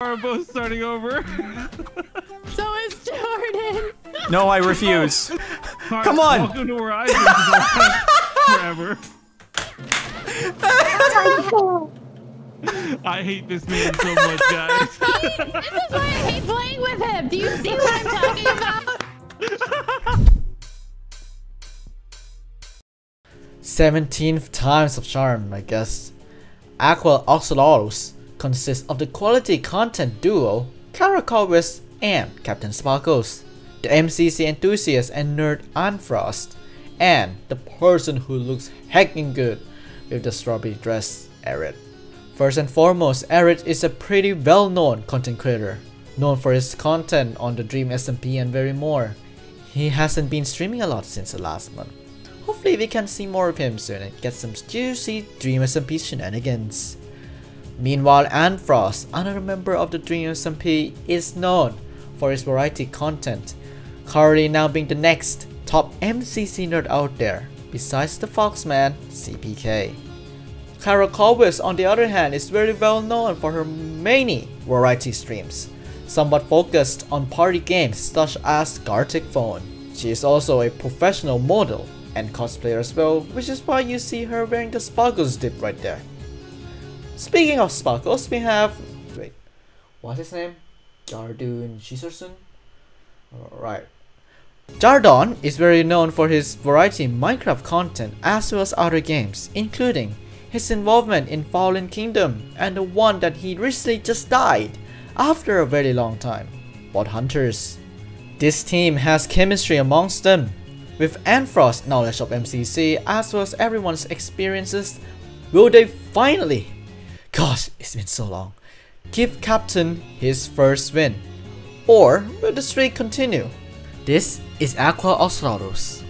are both starting over. So is Jordan. No, I refuse. Alright, Come on. Welcome to where I've been forever. I hate this man so much, guys. this is why I hate playing with him. Do you see what I'm talking about? Seventeenth times of charm, I guess. Aqua Axolotls consists of the quality content duo KaraCorvus and CaptainSparklez, the MCC enthusiast and nerd Antfrost, and the person who looks heckin' good with the strawberry dress, Eret. First and foremost, Eret is a pretty well-known content creator, known for his content on the Dream SMP and very more. He hasn't been streaming a lot since the last month. Hopefully we can see more of him soon and get some juicy Dream SMP shenanigans. Meanwhile, Antfrost, another member of the Dream SMP, is known for his variety content, currently now being the next top MCC nerd out there, besides the Foxman CPK. KaraCorvus, on the other hand, is very well known for her many variety streams, somewhat focused on party games such as Gartic Phone. She is also a professional model and cosplayer as well, which is why you see her wearing the Sparkles dip right there. Speaking of Sparkles, we have. Wait, what's his name? Jardun Shiserson? Right. Jardon is very known for his variety Minecraft content as well as other games, including his involvement in Fallen Kingdom and the one that he recently just died after a very long time, Bot Hunters. This team has chemistry amongst them, with Antfrost's knowledge of MCC as well as everyone's experiences. Will they finally, gosh, it's been so long, give Captain his first win? Or will the streak continue? This is Aqua Axolotls.